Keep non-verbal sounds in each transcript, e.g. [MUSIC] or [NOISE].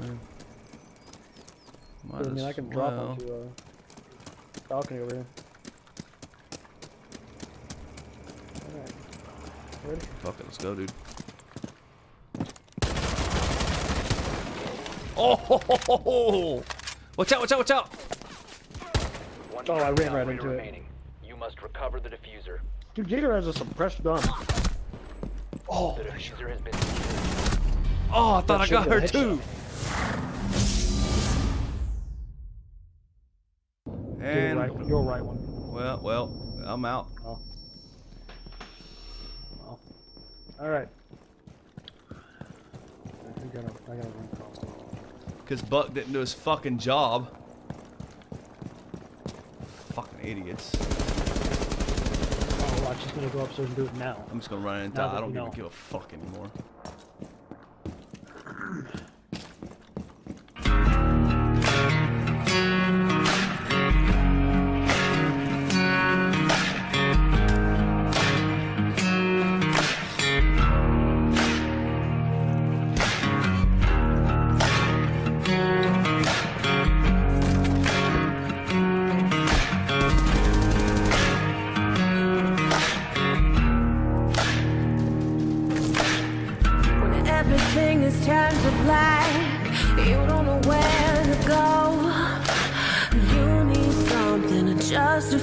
man. Might I mean, I can drop well. onto uh, balcony over here. Alright. Ready? Fuck it, let's go, dude. Oh! Ho, ho, ho, ho. Watch out! Watch out! Watch out! One Oh, I ran right rate into it. You must recover the defuser. Dude, Jeter has a suppressed gun. Oh, The defuser has been secured. Oh, I thought I got her too. you're And right. one. You're right one. well, well, I'm out. Oh. Well. Alright. I gotta, I gotta run across Cause Buck didn't do his fucking job. Fucking idiots. Oh, watch, he's gonna go upstairs and do it now. I'm just gonna run and die. I don't we give a know. give a fuck anymore.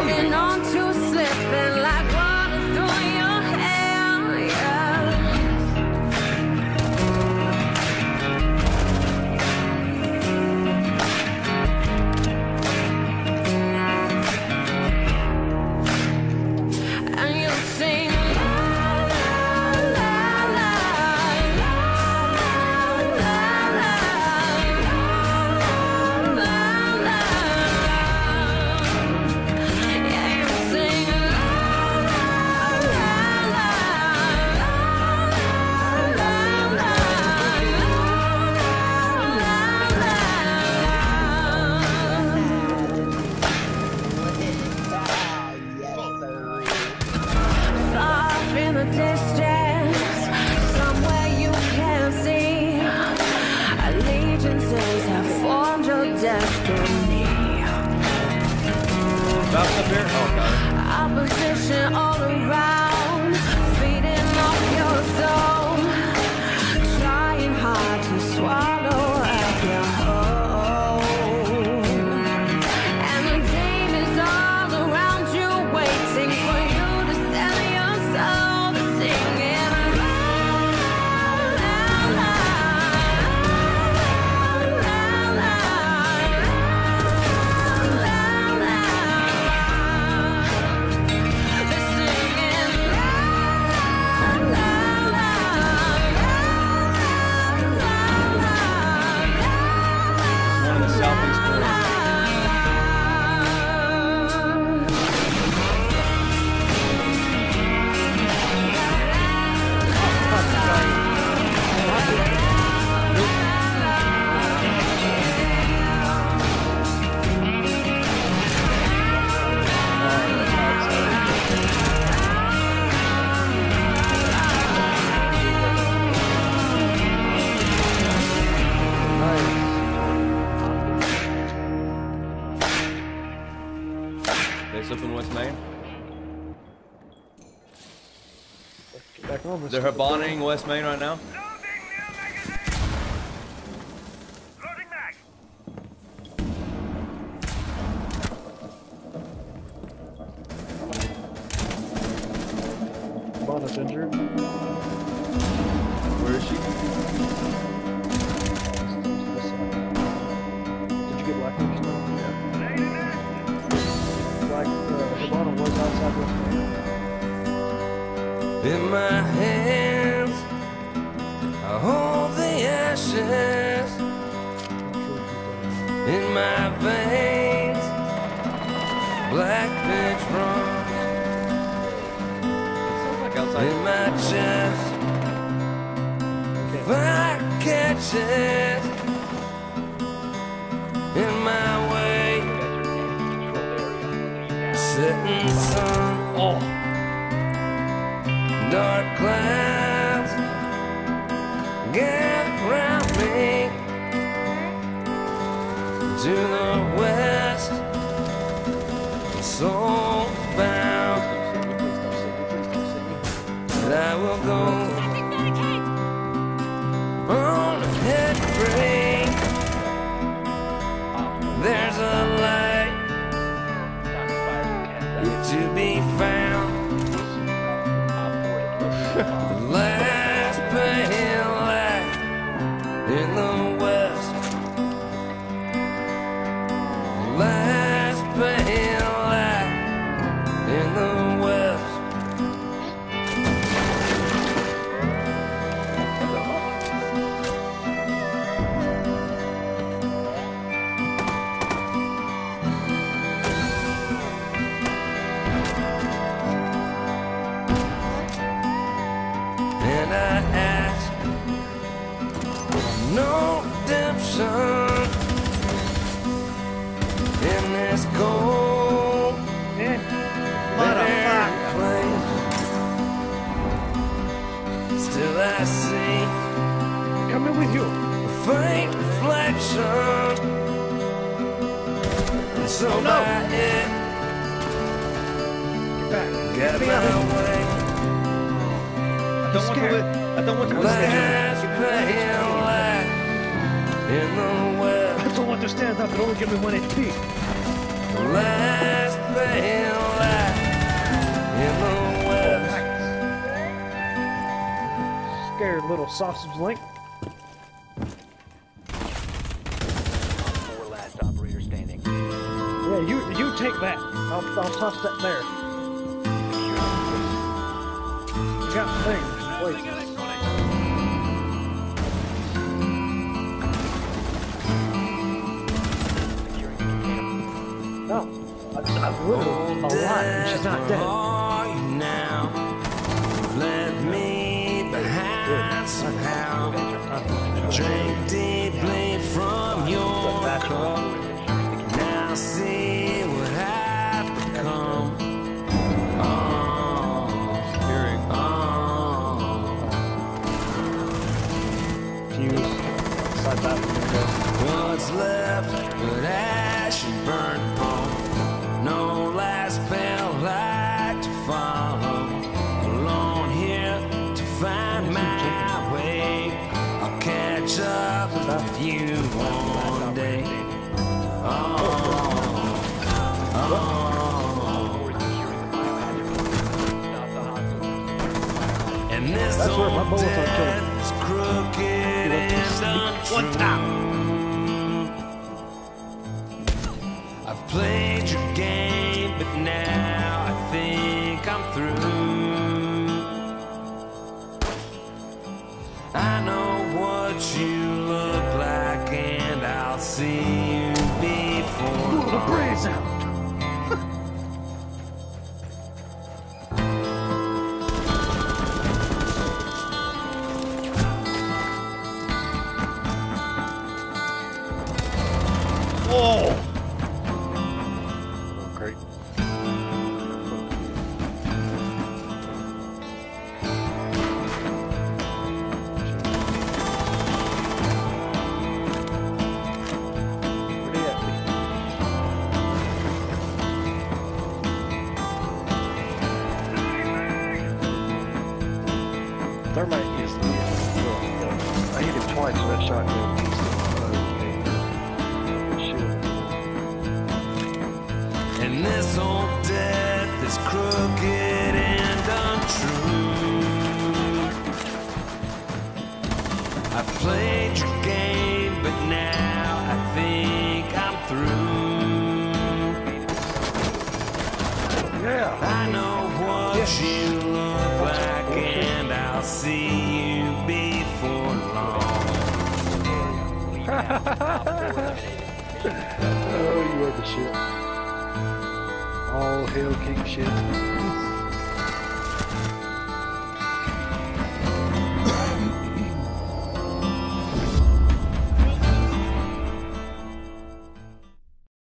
coming on to slipping. slipping what's name. Back over. They're habanering West Main right now. Bonus injured. Where is she? In my hands, I hold the ashes. In my veins, black pitch runs. In my chest, if I catch it. Oh, Dark clouds gather around me. To the west. Souls bound, I will go Still I see Coming with you. a faint reflection. And so Oh, no. by it, Get back. get Get out my here. way. I don't want to wit. I don't want to Last pale light in the west. I don't understand that, but only give me one HP. The last pale light in the Scared little sausage link. Four last operator standing. Yeah, you you take that. I'll, I'll toss that there. You got things. Wait. Securing the container. No. I, I've literally alive, and she's not dead. Somehow. Drank deeply from your cup. Now see what I've become. Oh, hearing. oh. Fuse. That. What's left but ash and burnt bone? No That's where my bullets are killing. and untrue. One time. I've played your game, but now I think I'm through. I know what you look like, and I'll see you before Pull the brains out. Oh. [LAUGHS] Oh, you are the shit. All hail King shit.